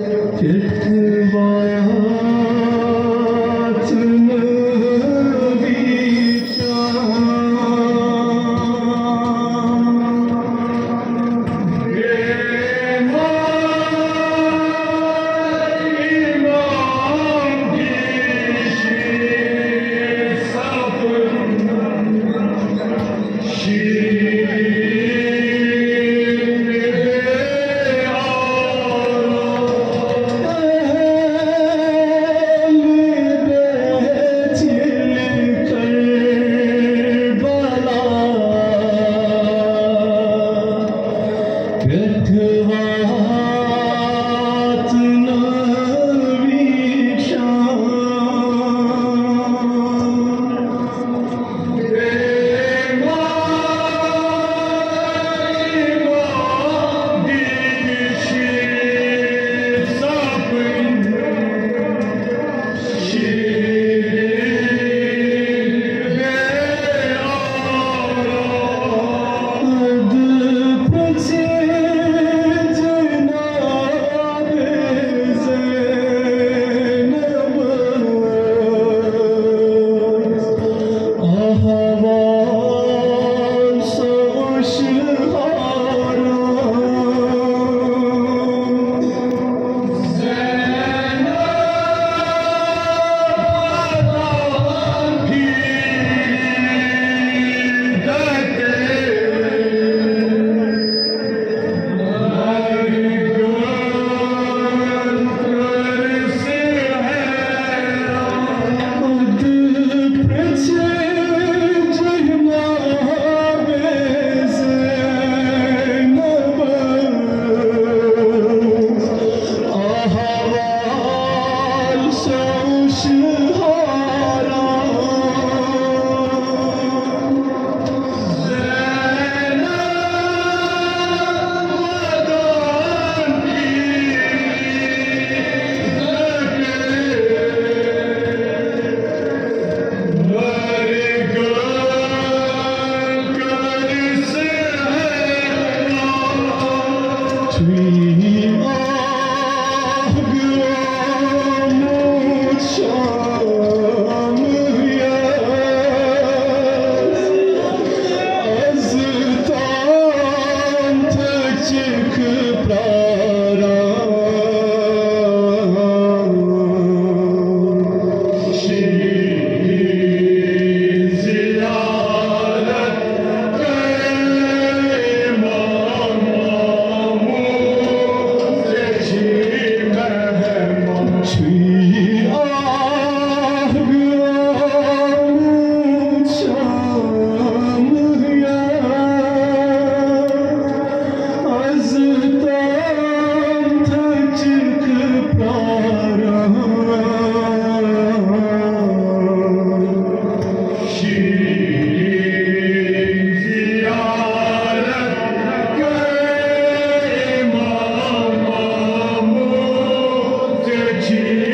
Çıktı hayatını Good to all. Shri Jesus.